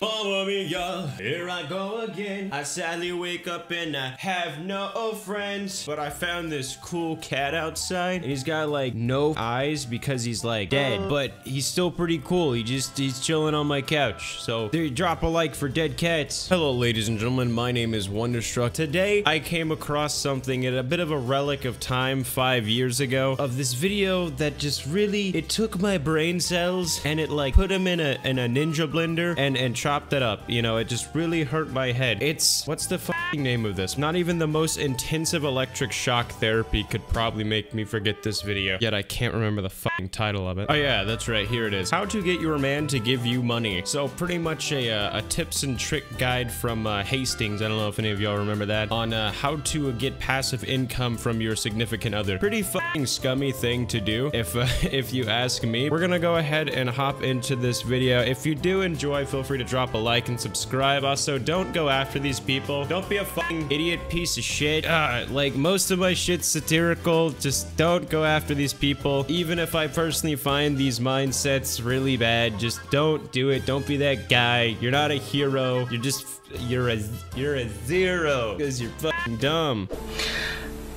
Mamma mia, here I go again. I sadly wake up and I have no friends. But I found this cool cat outside. And he's got like no eyes because he's like dead. But he's still pretty cool. He just, he's chilling on my couch. So there, drop a like for dead cats. Hello, ladies and gentlemen. My name is Wonderstruck. Today, I came across something at a bit of a relic of time five years ago of this video that just really, it took my brain cells and it like put them in a, in a ninja blender and, and chopped it up. You know, it just really hurt my head. It's, what's the name of this? Not even the most intensive electric shock therapy could probably make me forget this video. Yet I can't remember the fucking title of it. Oh yeah, that's right, here it is. How to get your man to give you money. So pretty much a, uh, a tips and trick guide from uh, Hastings. I don't know if any of y'all remember that. On uh, how to get passive income from your significant other. Pretty fucking scummy thing to do, if, uh, if you ask me. We're gonna go ahead and hop into this video. If you do enjoy, feel free to drop a like and subscribe. Also, don't go after these people. Don't be a fucking idiot piece of shit. Uh, like, most of my shit's satirical. Just don't go after these people. Even if I personally find these mindsets really bad, just don't do it. Don't be that guy. You're not a hero. You're just, you're a, you're a zero. Because you're fucking dumb.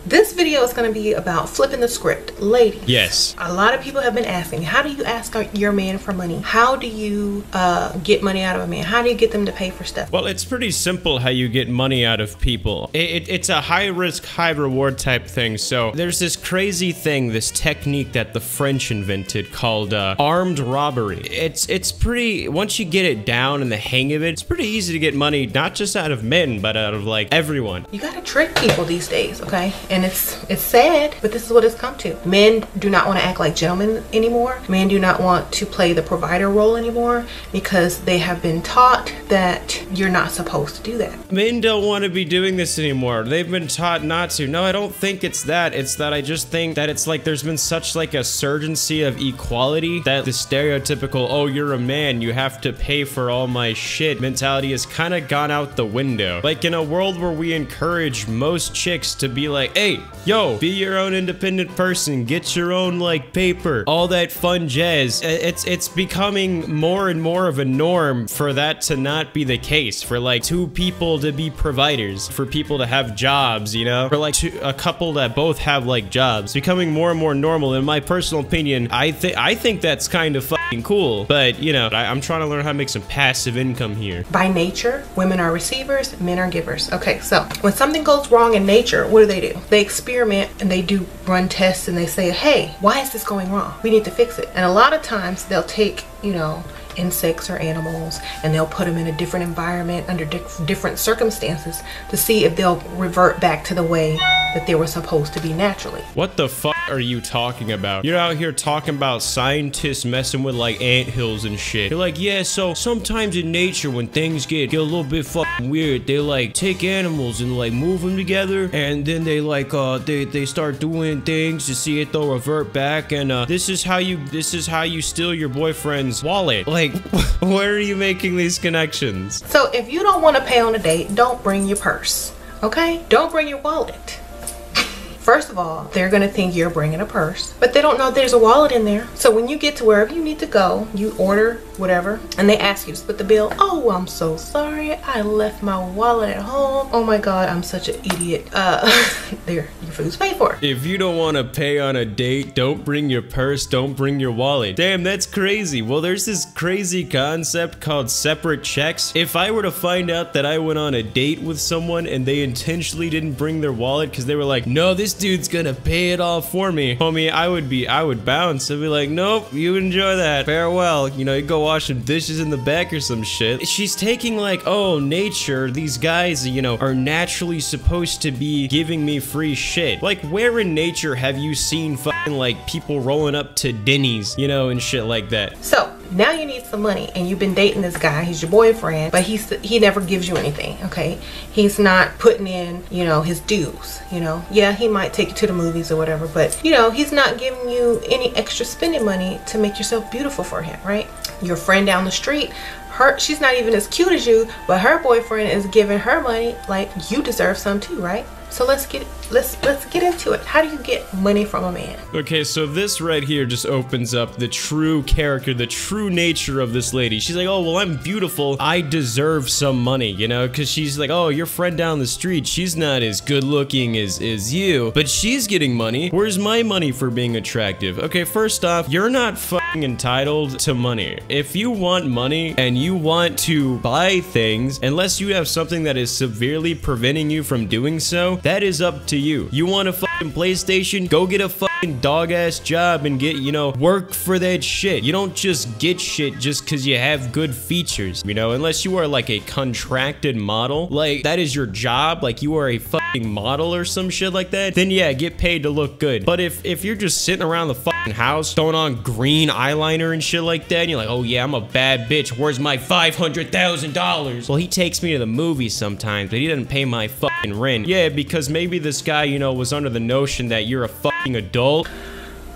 This video is going to be about flipping the script. Ladies. Yes. A lot of people have been asking, how do you ask your man for money? How do you uh, get money out of a man? How do you get them to pay for stuff? Well, it's pretty simple how you get money out of people. It, it, it's a high risk, high reward type thing. So there's this crazy thing, this technique that the French invented called uh, armed robbery. It's it's pretty, once you get it down and the hang of it, it's pretty easy to get money, not just out of men, but out of like everyone. You gotta trick people these days, okay? And it's it's sad but this is what it's come to. Men do not want to act like gentlemen anymore. Men do not want to play the provider role anymore because they have been taught that you're not supposed to do that. Men don't want to be doing this anymore. They've been taught not to. No i don't think it's that. It's that i just think that it's like there's been such like a surgency of equality that the stereotypical oh you're a man you have to pay for all my shit mentality has kind of gone out the window. Like in a world where we encourage most chicks to be like hey, yo, be your own independent person, get your own like paper, all that fun jazz. It's it's becoming more and more of a norm for that to not be the case. For like two people to be providers, for people to have jobs, you know, for like two, a couple that both have like jobs, it's becoming more and more normal. In my personal opinion, I think I think that's kind of fucking cool. But you know, I, I'm trying to learn how to make some passive income here. By nature, women are receivers, men are givers. Okay, so when something goes wrong in nature, what do they do? they experiment and they do run tests and they say, hey, why is this going wrong? We need to fix it. And a lot of times they'll take, you know, insects or animals and they'll put them in a different environment under di different circumstances to see if they'll revert back to the way that they were supposed to be naturally. What the fuck are you talking about? You're out here talking about scientists messing with like ant hills and shit. You're like, yeah, so sometimes in nature when things get, get a little bit fucking weird, they like take animals and like move them together and then they like, uh, they, they start doing things to see if they'll revert back and uh, this is how you, this is how you steal your boyfriend's wallet. Like, where are you making these connections? So if you don't want to pay on a date, don't bring your purse, okay? Don't bring your wallet. First of all, they're gonna think you're bringing a purse, but they don't know there's a wallet in there. So when you get to wherever you need to go, you order whatever, and they ask you to split the bill. Oh, I'm so sorry. I left my wallet at home. Oh my God, I'm such an idiot. Uh, there, your food's paid for. If you don't want to pay on a date, don't bring your purse, don't bring your wallet. Damn, that's crazy. Well, there's this crazy concept called separate checks. If I were to find out that I went on a date with someone and they intentionally didn't bring their wallet because they were like, no, this dude's gonna pay it all for me. Homie, I would be, I would bounce. I'd be like, nope, you enjoy that. Farewell. You know, you go wash some dishes in the back or some shit. She's taking like, oh, nature, these guys, you know, are naturally supposed to be giving me free shit. Like, where in nature have you seen fucking like people rolling up to Denny's, you know, and shit like that? So, now you need some money and you've been dating this guy. He's your boyfriend but he's he never gives you anything okay? He's not putting in you know his dues you know? Yeah he might take you to the movies or whatever but you know he's not giving you any extra spending money to make yourself beautiful for him right? Your friend down the street her she's not even as cute as you but her boyfriend is giving her money like you deserve some too right so let's get let's let's get into it. How do you get money from a man? Okay, so this right here just opens up the true character, the true nature of this lady. She's like, oh, well, I'm beautiful. I deserve some money, you know? Because she's like, oh, your friend down the street, she's not as good looking as, as you, but she's getting money. Where's my money for being attractive? Okay, first off, you're not fucking entitled to money. If you want money and you want to buy things, unless you have something that is severely preventing you from doing so, that is up to you. You want a fucking PlayStation? Go get a fucking dog ass job and get, you know, work for that shit. You don't just get shit just because you have good features, you know, unless you are like a contracted model. Like, that is your job. Like, you are a fucking model or some shit like that. Then yeah, get paid to look good. But if, if you're just sitting around the house throwing on green eyeliner and shit like that, and you're like, oh yeah, I'm a bad bitch. Where's my $500,000? Well, he takes me to the movies sometimes, but he doesn't pay my fucking rent. Yeah, because maybe this guy, you know, was under the notion that you're a fucking adult.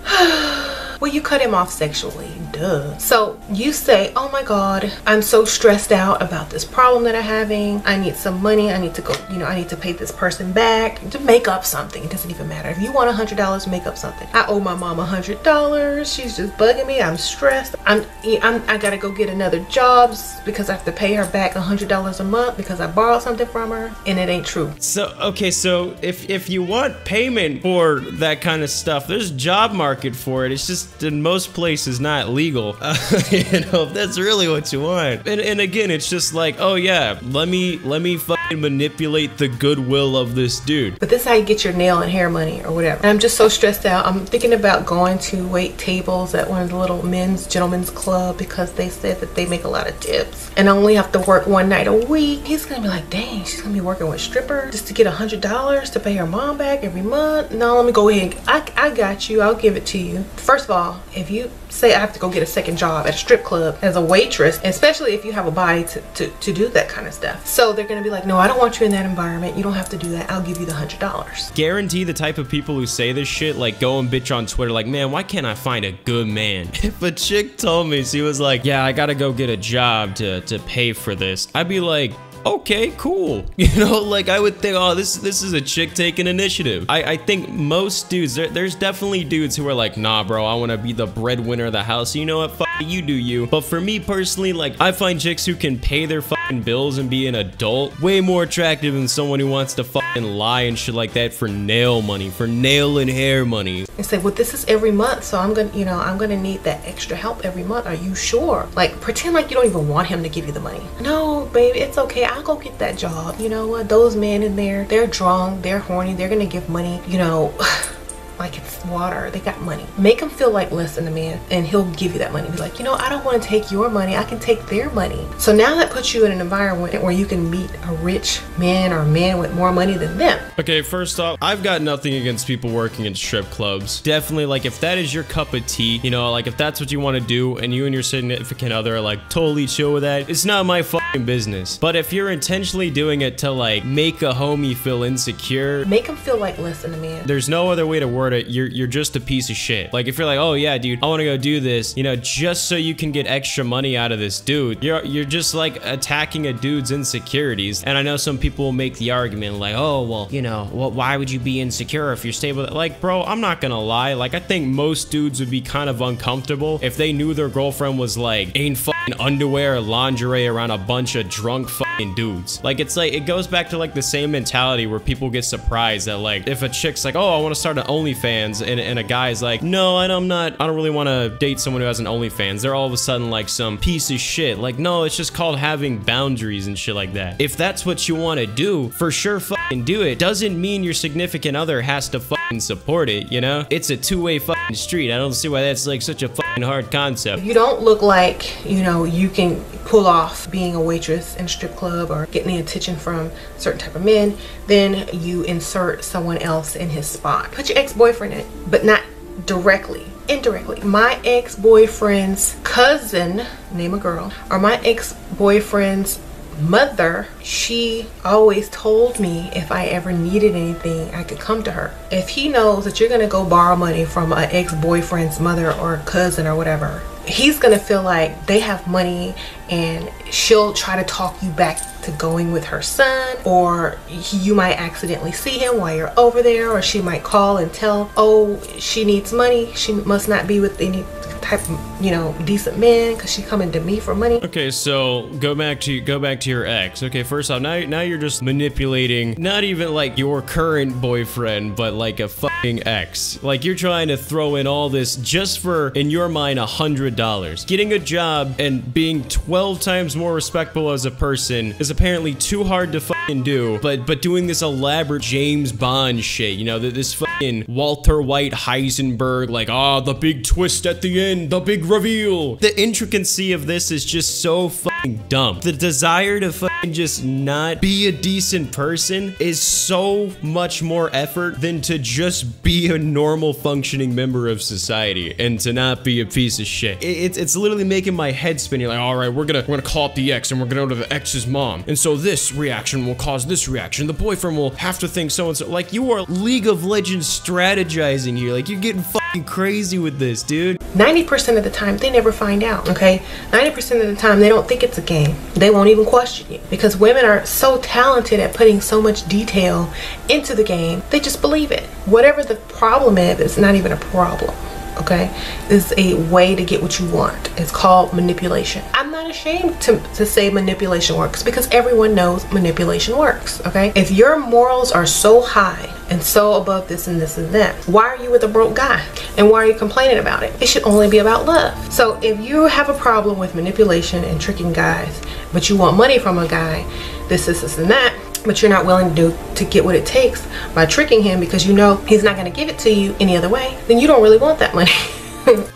Well, you cut him off sexually, duh. So you say, oh my God, I'm so stressed out about this problem that I'm having. I need some money. I need to go, you know, I need to pay this person back to make up something. It doesn't even matter. If you want a $100, make up something. I owe my mom a $100. She's just bugging me. I'm stressed. I'm, I'm I gotta go get another job because I have to pay her back a $100 a month because I borrowed something from her and it ain't true. So, okay, so if, if you want payment for that kind of stuff, there's a job market for it. It's just in most places not legal. Uh, you know, if that's really what you want. And, and again, it's just like, oh yeah, let me let me fucking manipulate the goodwill of this dude. But this is how you get your nail and hair money or whatever. And I'm just so stressed out. I'm thinking about going to wait tables at one of the little men's gentlemen's club because they said that they make a lot of tips and I only have to work one night a week. He's gonna be like, dang, she's gonna be working with strippers just to get a hundred dollars to pay her mom back every month. No, let me go ahead. I, I got you. I'll give it to you. First of all, if you say I have to go get a second job at a strip club as a waitress, especially if you have a body to, to, to do that kind of stuff. So they're gonna be like, no, I don't want you in that environment. You don't have to do that. I'll give you the hundred dollars. Guarantee the type of people who say this shit, like go and bitch on Twitter, like, man, why can't I find a good man? If a chick told me she was like, yeah, I gotta go get a job to, to pay for this, I'd be like, okay, cool. You know, like I would think, oh, this this is a chick taking initiative. I, I think most dudes, there, there's definitely dudes who are like, nah, bro, I want to be the breadwinner of the house. You know what? You do you. But for me personally, like I find chicks who can pay their fucking bills and be an adult way more attractive than someone who wants to fucking lie and shit like that for nail money, for nail and hair money. And say, well, this is every month, so I'm gonna, you know, I'm gonna need that extra help every month. Are you sure? Like, pretend like you don't even want him to give you the money. No, baby, it's okay. I'll go get that job. You know what? Those men in there, they're drunk, they're horny, they're gonna give money, you know. like it's water. They got money. Make him feel like less than a man and he'll give you that money. Be like, you know, I don't want to take your money. I can take their money. So now that puts you in an environment where you can meet a rich man or a man with more money than them. Okay, first off, I've got nothing against people working in strip clubs. Definitely, like, if that is your cup of tea, you know, like, if that's what you want to do and you and your significant other are, like, totally chill with that, it's not my fucking business. But if you're intentionally doing it to, like, make a homie feel insecure, make him feel like less than a man. There's no other way to word it. You're, you're just a piece of shit. Like, if you're like, oh, yeah, dude, I want to go do this, you know, just so you can get extra money out of this dude, you're, you're just, like, attacking a dude's insecurities. And I know some people will make the argument, like, oh, well, you know, well, why would you be insecure if you're stable? Like, bro, I'm not gonna lie. Like, I think most dudes would be kind of uncomfortable if they knew their girlfriend was, like, in fucking underwear lingerie around a bunch of drunk fucking dudes. Like, it's like, it goes back to, like, the same mentality where people get surprised that, like, if a chick's like, oh, I want to start an OnlyFans, and, and a guy's like, no, I'm not, I don't really want to date someone who has an OnlyFans. They're all of a sudden, like, some piece of shit. Like, no, it's just called having boundaries and shit like that. If that's what you want to do, for sure fucking do it. Doesn't mean your significant other has to fucking support it, you know? It's a two-way street. I don't see why that's like such a hard concept. You don't look like, you know, you can pull off being a waitress in a strip club or getting the attention from certain type of men, then you insert someone else in his spot. Put your ex-boyfriend in but not directly indirectly. My ex-boyfriend's cousin, name a girl, or my ex-boyfriend's mother, she always told me if I ever needed anything, I could come to her. If he knows that you're gonna go borrow money from an ex-boyfriend's mother or cousin or whatever, he's gonna feel like they have money and she'll try to talk you back to going with her son or you might accidentally see him while you're over there or she might call and tell oh she needs money she must not be with any type of you know decent man because she coming to me for money Okay, so go back to go back to your ex. Okay, first off, now now you're just manipulating not even like your current boyfriend, but like a fucking ex. Like you're trying to throw in all this just for in your mind a hundred dollars. Getting a job and being 12 times more respectable as a person is apparently too hard to do. But but doing this elaborate James Bond shit, you know, th- this fucking Walter White Heisenberg, like ah the big twist at the end, the big reveal. The intricacy of this is just so fucking dumb. The desire to fucking just not be a decent person is so much more effort than to just be a normal functioning member of society and to not be a piece of shit. It- it's it's literally making my head spin. You're like, all right, we're gonna we're gonna call up the ex and we're gonna go to the ex's mom, and so this reaction will cause this reaction. The boyfriend will have to think so and so. Like you are League of Legends strategizing here. Like you're getting fucking crazy with this, dude. 90% of the time they never find out okay 90% of the time they don't think it's a game they won't even question you because women are so talented at putting so much detail into the game they just believe it whatever the problem is it's not even a problem okay? It's a way to get what you want. It's called manipulation. I'm not ashamed to, to say manipulation works because everyone knows manipulation works okay? If your morals are so high and so above this and this and that why are you with a broke guy? And why are you complaining about it? It should only be about love. So if you have a problem with manipulation and tricking guys but you want money from a guy this this this and that but you're not willing to do to get what it takes by tricking him because you know he's not going to give it to you any other way then you don't really want that money.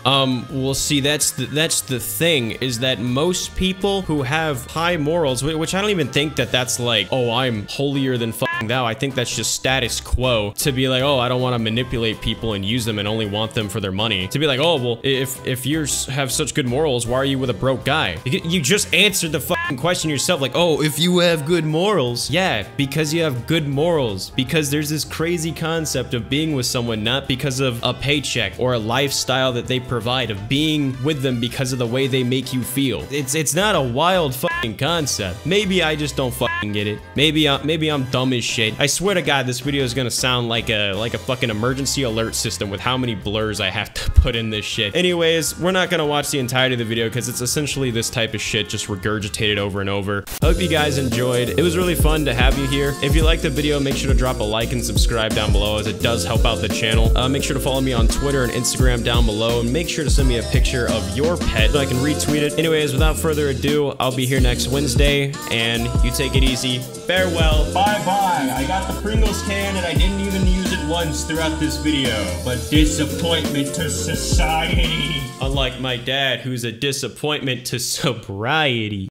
Um, well, see, that's the, that's the thing is that most people who have high morals, which I don't even think that that's like, oh, I'm holier than fucking thou. I think that's just status quo to be like, oh, I don't want to manipulate people and use them and only want them for their money. To be like, oh, well, if if you have such good morals, why are you with a broke guy? You, you just answered the fucking question yourself, like, oh, if you have good morals, yeah, because you have good morals. Because there's this crazy concept of being with someone not because of a paycheck or a lifestyle that they provide, of being with them because of the way they make you feel. It's it's not a wild fucking concept. Maybe I just don't fucking get it. Maybe I, maybe I'm dumb as shit. I swear to God, this video is gonna sound like a like a fucking emergency alert system with how many blurs I have to put in this shit. Anyways, we're not gonna watch the entirety of the video because it's essentially this type of shit just regurgitated over and over. Hope you guys enjoyed. It was really fun to have you here. If you liked the video, make sure to drop a like and subscribe down below as it does help out the channel. Uh, make sure to follow me on Twitter and Instagram down below and make sure to send me a picture of your pet so I can retweet it. Anyways, without further ado, I'll be here next Wednesday and you take it easy. Farewell. Bye bye. I got the Pringles can and I didn't even use it once throughout this video. But disappointment to society. Unlike my dad, who's a disappointment to sobriety.